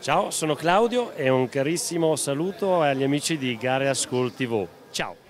Ciao, sono Claudio e un carissimo saluto agli amici di Gare School TV. Ciao!